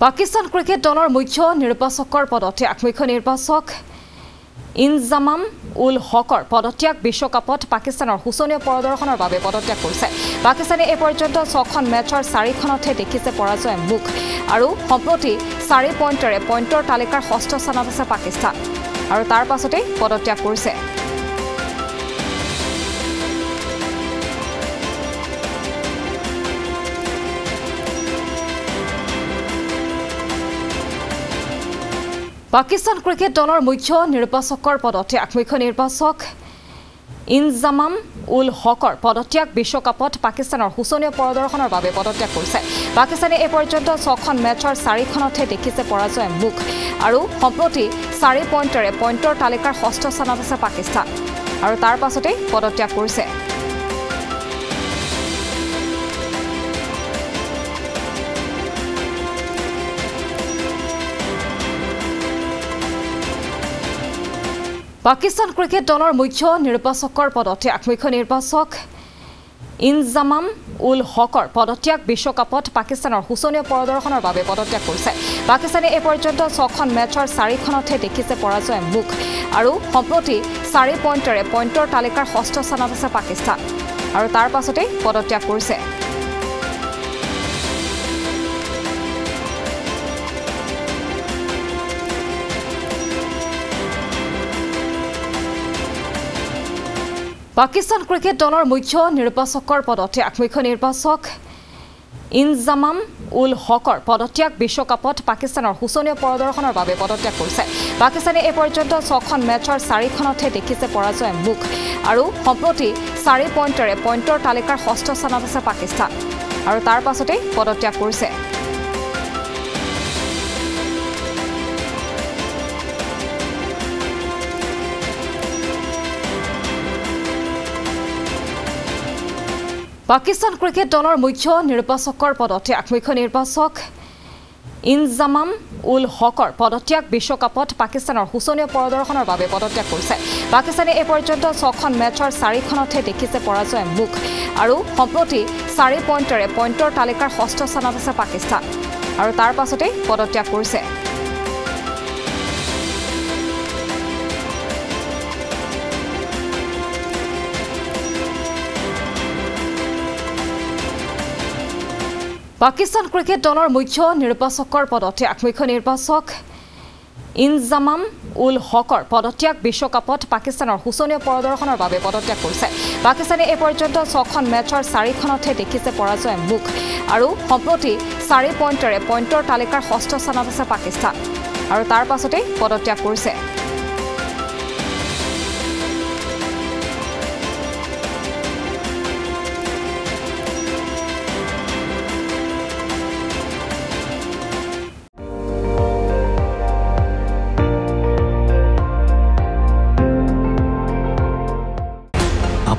Pakistan cricket দলৰ মুখ্য নিৰ্বাচকৰ পদত্যাগ। মুখ্য নিৰ্বাচক ইনজামাম উল হকৰ পদত্যাগ বিশ্বকাপত পাকিস্তানৰ শোচনীয় প্ৰদৰ্শনৰ বাবে পদত্যাগ কৰিছে। পাকিস্তানে এই পৰ্যন্ত ছখন মেচৰ চাৰিখনতহে দেখিছে পৰাজয় মুখ আৰু সম্প্ৰতি চাৰি পইণ্টেৰে পইণ্টৰ তালিকাৰ ষষ্ঠ স্থানত আছে পাকিস্তান। আৰু তাৰ পাছতেই পদত্যাগ কৰিছে। পাকিস্তান ক্ৰিকেট দলৰ মুখ্য নিৰ্বাচকৰ পদত্যাগ মুখ্য নিৰ্বাচক ইনজামাম উল হকৰ পদত্যাগ বিশ্বকাপত পাকিস্তানৰ শোচনীয় প্ৰদৰ্শনৰ বাবে পদত্যাগ কৰিছে। পাকিস্তানে এই পৰ্যন্ত ছখন মেচৰ চাৰিখনতহে দেখিছে পৰাজয় মুখ আৰু সম্প্ৰতি চাৰি পইণ্টেৰে পইণ্টৰ তালিকাৰ ষষ্ঠ স্থানত আছে পাকিস্তান আৰু তাৰ পাছতেই পদত্যাগ কৰিছে। পাকিস্তান ক্ৰিকেট দলৰ মুখ্য নিৰ্বাচকৰ পদত্যাগ। মুখ্য নিৰ্বাচক ইনজামাম উল হকৰ পদত্যাগ বিশ্বকাপত পাকিস্তানৰ শোচনীয় প্ৰদৰ্শনৰ বাবে পদত্যাগ কৰিছে। পাকিস্তানে এই পৰ্যন্ত ছখন মেচৰ চাৰিখনতহে দেখিছে পৰাজয় মুখ আৰু সম্প্ৰতি চাৰি পইণ্টেৰে পইণ্টৰ তালিকাৰ ষষ্ঠ স্থানত আছে পাকিস্তান। আৰু তাৰ পাছতেই পদত্যাগ কৰিছে। পাকিস্তান ক্ৰিকেট দলৰ মুখ্য নিৰ্বাচকৰ পদত্যাগ। মুখ্য নিৰ্বাচক ইনজামাম উল হকৰ পদত্যাগ বিশ্বকাপত পাকিস্তানৰ শোচনীয় প্ৰদৰ্শনৰ বাবে পদত্যাগ কৰিছে। পাকিস্তানে এই পৰ্যন্ত ছখন মেচৰ চাৰিখনতহে দেখিছে পৰাজয় মুখ আৰু সম্প্ৰতি চাৰি পইণ্টেৰে পইণ্টৰ তালিকাৰ ষষ্ঠ স্থানত আছে পাকিস্তান। আৰু তাৰ পাছতেই পদত্যাগ কৰিছে। পাকিস্তান ক্ৰিকেট দলৰ মুখ্য নিৰ্বাচকৰ পদত্যাগ। মুখ্য নিৰ্বাচক ইনজামাম উল হকৰ পদত্যাগ বিশ্বকাপত পাকিস্তানৰ শোচনীয় প্ৰদৰ্শনৰ বাবে পদত্যাগ কৰিছে। পাকিস্তানে এই পৰ্যন্ত ছখন মেচৰ চাৰিখনতহে দেখিছে পৰাজয় মুখ আৰু সম্প্ৰতি চাৰি পইণ্টেৰে পইণ্টৰ তালিকাৰ ষষ্ঠ স্থানত আছে পাকিস্তান। আৰু তাৰ পাছতেই পদত্যাগ কৰিছে। পাকিস্তান ক্ৰিকেট দলৰ মুখ্য নিৰ্বাচকৰ পদত্যাগ। মুখ্য নিৰ্বাচক ইনজামাম উল হকৰ পদত্যাগ বিশ্বকাপত পাকিস্তানৰ শোচনীয় প্ৰদৰ্শনৰ বাবে পদত্যাগ কৰিছে। পাকিস্তানে এই পৰ্যন্ত ছখন মেচৰ চাৰিখনতহে দেখিছে পৰাজয় মুখ আৰু সম্প্ৰতি চাৰি পইণ্টেৰে পইণ্টৰ তালিকাৰ ষষ্ঠ স্থানত আছে পাকিস্তান। আৰু তাৰ পাছতেই পদত্যাগ কৰিছে।